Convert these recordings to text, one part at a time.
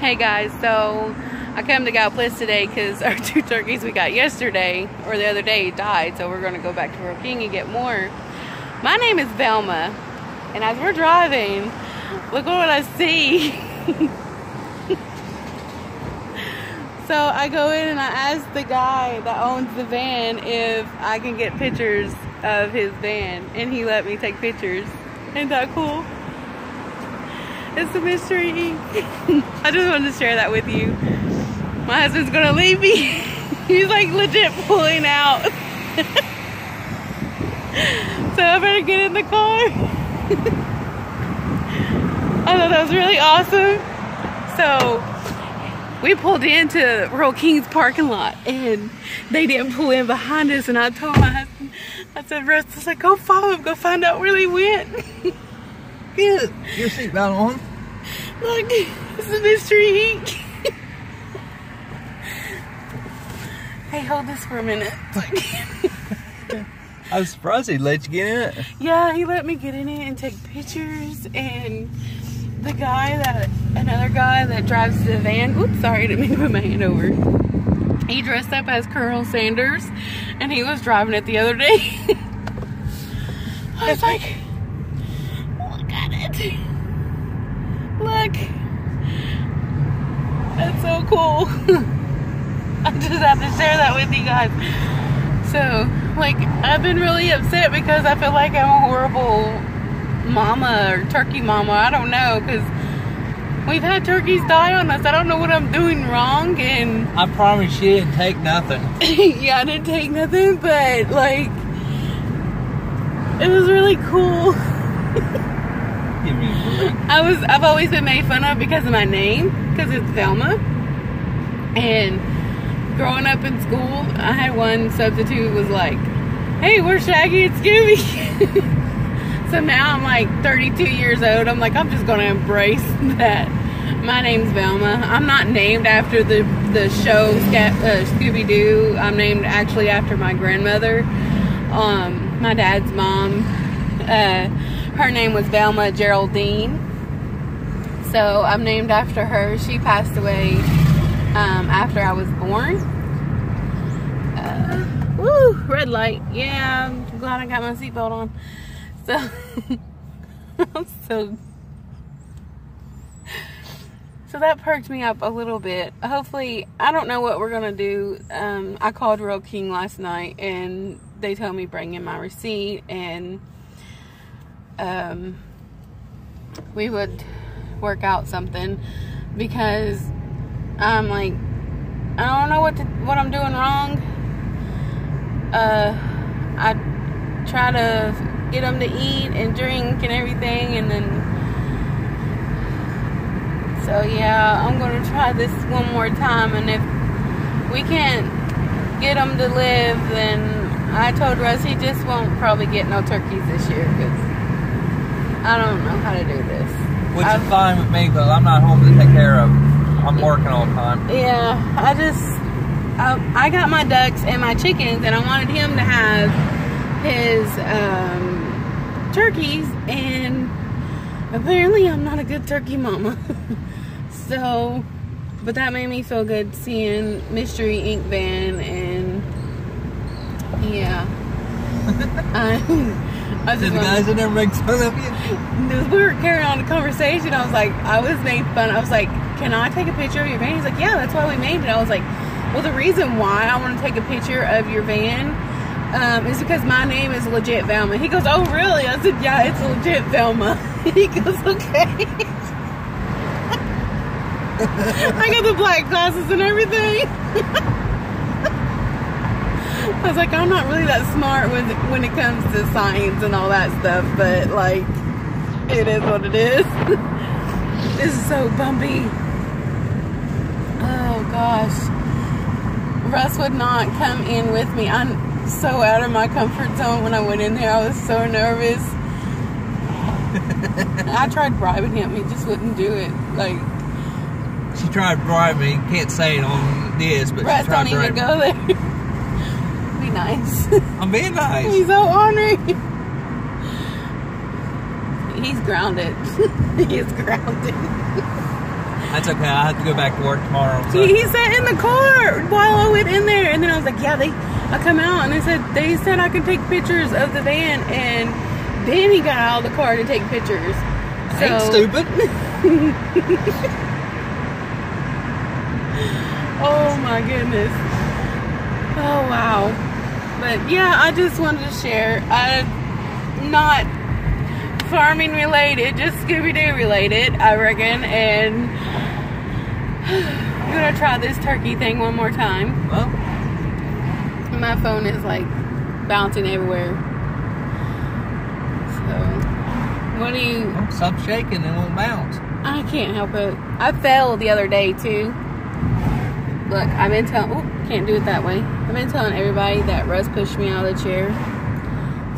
Hey guys, so I come to Gallipolis today because our two turkeys we got yesterday or the other day died, so we're going to go back to Rural King and get more. My name is Velma, and as we're driving, look what I see. so I go in and I ask the guy that owns the van if I can get pictures of his van, and he let me take pictures. Ain't that cool? It's a mystery I just wanted to share that with you. My husband's gonna leave me. He's like legit pulling out. so I better get in the car. I thought that was really awesome. So we pulled into Rural King's parking lot and they didn't pull in behind us and I told my husband, I said, Russ, I like go follow him, go find out where they went. Get your seatbelt on. Look, it's a mystery ink. hey, hold this for a minute. I was surprised he let you get in it. Yeah, he let me get in it and take pictures. And the guy that, another guy that drives the van, oops, sorry, I didn't mean to put my hand over. He dressed up as Colonel Sanders and he was driving it the other day. I was like, look. That's so cool. I just have to share that with you guys. So, like, I've been really upset because I feel like I'm a horrible mama or turkey mama. I don't know because we've had turkeys die on us. I don't know what I'm doing wrong. And I promise you didn't take nothing. yeah, I didn't take nothing, but like, it was really cool. Give me a break. I was I've always been made fun of because of my name because it's Velma and growing up in school I had one substitute was like hey we're Shaggy and Scooby. So now I'm like 32 years old. I'm like I'm just gonna embrace that. My name's Velma I'm not named after the the show uh, Scooby-Doo. I'm named actually after my grandmother. Um, my dad's mom. Uh, her name was Velma Geraldine. So I'm named after her. She passed away um, after I was born. Uh, woo, red light. Yeah, I'm glad I got my seatbelt on. So, I'm so. So that perked me up a little bit. Hopefully, I don't know what we're going to do. Um, I called Rural King last night and they told me bring in my receipt and um, we would work out something because I'm like I don't know what to, what I'm doing wrong. Uh, I try to get them to eat and drink and everything, and then so yeah, I'm gonna try this one more time, and if we can't get them to live, then I told Russ he just won't probably get no turkeys this year because I don't know how to do this. Which I've, is fine with me, but I'm not home to take care of. I'm working all the time. Yeah, I just I, I got my ducks and my chickens, and I wanted him to have his um, turkeys, and apparently I'm not a good turkey mama. so, but that made me feel good seeing Mystery Inc. Van, and yeah. I Did the guys in there make fun of you? We were carrying on the conversation. I was like, I was made fun. I was like, can I take a picture of your van? He's like, yeah, that's why we made it. I was like, well, the reason why I want to take a picture of your van um, is because my name is legit Velma. He goes, oh, really? I said, yeah, it's legit Velma. he goes, okay. I got the black glasses and everything. I was like, I'm not really that smart when when it comes to science and all that stuff, but like, it is what it is. this is so bumpy. Oh gosh. Russ would not come in with me. I'm so out of my comfort zone when I went in there. I was so nervous. I tried bribing him. He just wouldn't do it. Like she tried bribing. Can't say it on this, but Russ she tried don't even go there nice. I'm being nice. He's so ornery. He's grounded. He's grounded. That's okay. I have to go back to work tomorrow. So. He, he sat in the car while I went in there, and then I was like, "Yeah, they." I come out and they said they said I could take pictures of the van, and then he got out of the car to take pictures. So, Ain't stupid. oh my goodness. Oh wow. But yeah, I just wanted to share. I not farming related, just Scooby Doo related, I reckon, and I'm gonna try this turkey thing one more time. Well, my phone is like bouncing everywhere. So, what do you? Stop shaking, it won't bounce. I can't help it. I fell the other day too. Look, I've been telling. Can't do it that way. I've been telling everybody that Russ pushed me out of the chair.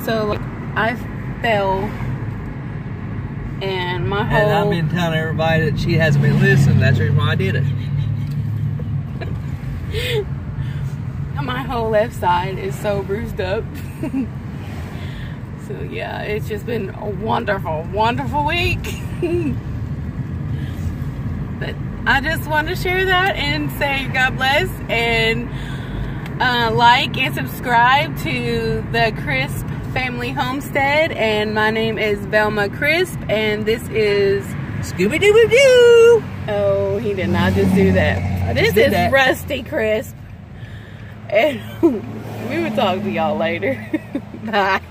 So like, I fell, and my whole. And I've been telling everybody that she hasn't been listening. That's the reason why I did it. my whole left side is so bruised up. so yeah, it's just been a wonderful, wonderful week. I just want to share that and say God bless and uh, like and subscribe to the Crisp Family Homestead. And my name is Velma Crisp, and this is Scooby Doo Doo. Oh, he did not just do that. I this is that. Rusty Crisp. And we will talk to y'all later. Bye.